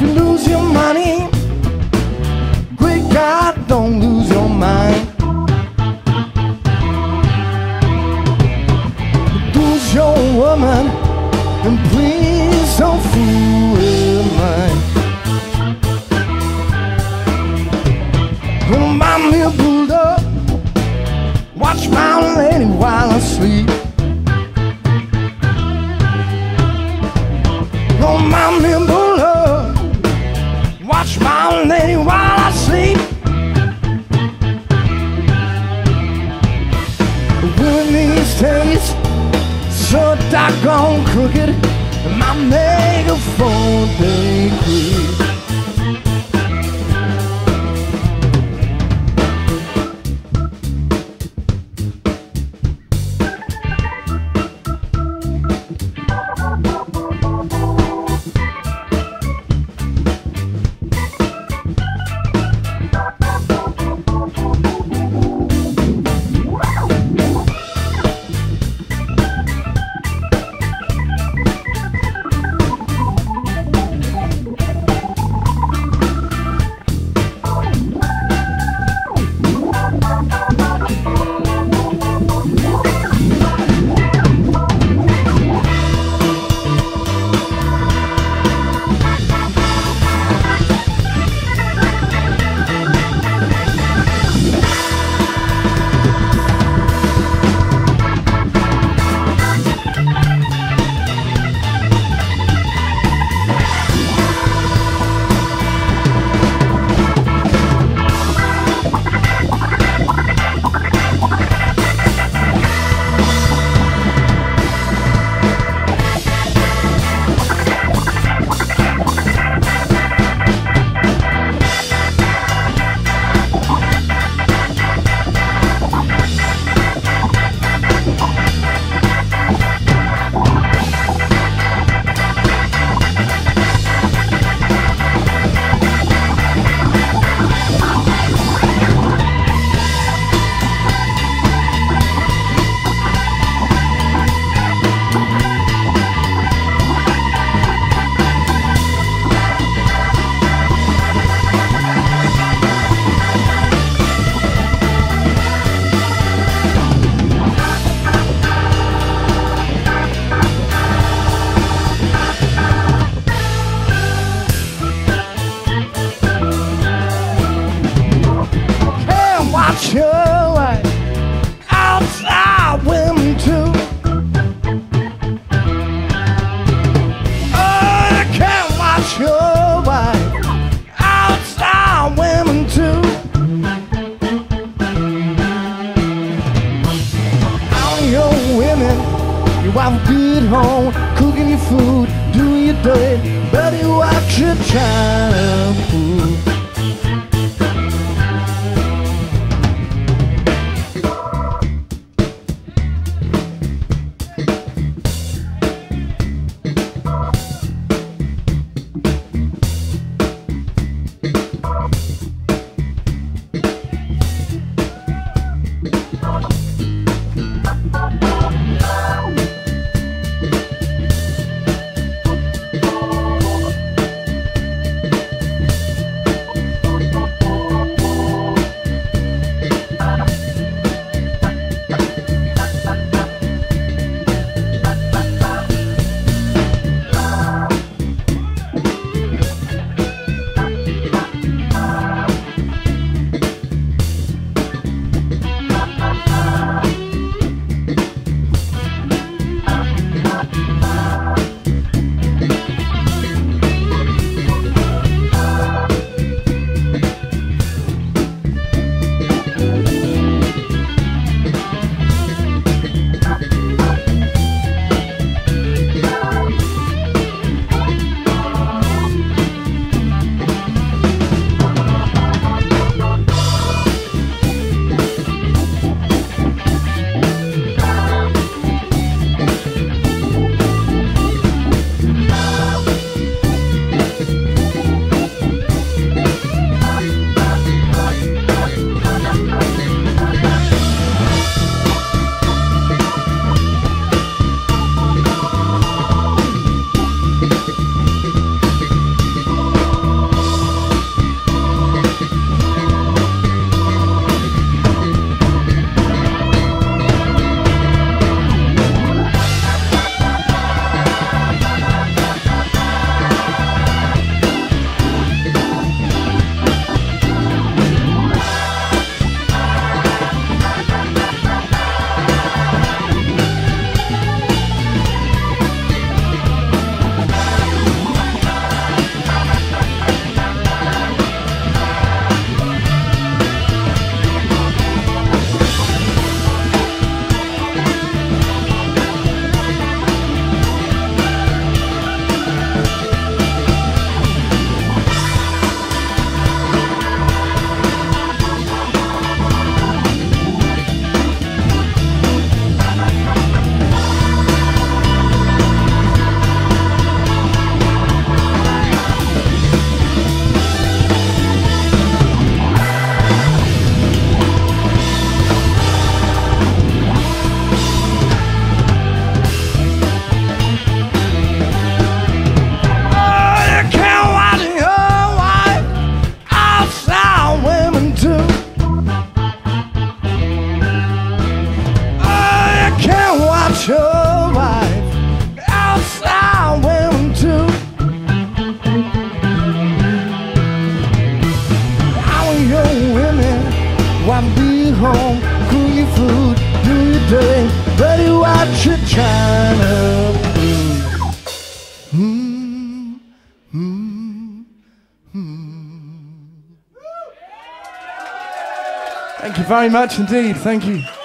If you lose your money, great God, don't lose your mind. Lose your woman, and please don't fool with mine. Gonna buy me a bulldog, watch my lady while I sleep. Gonna buy me watch my lady while I sleep. Of these days, so doggone crooked, my megaphone they creep. but you watch your time. Time, be home, cool your food, do your day, ready watch your China blue. Thank you very much indeed. Thank you.